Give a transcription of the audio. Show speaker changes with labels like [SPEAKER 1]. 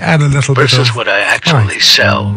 [SPEAKER 1] add a little bit
[SPEAKER 2] versus
[SPEAKER 1] of
[SPEAKER 2] what I actually sell.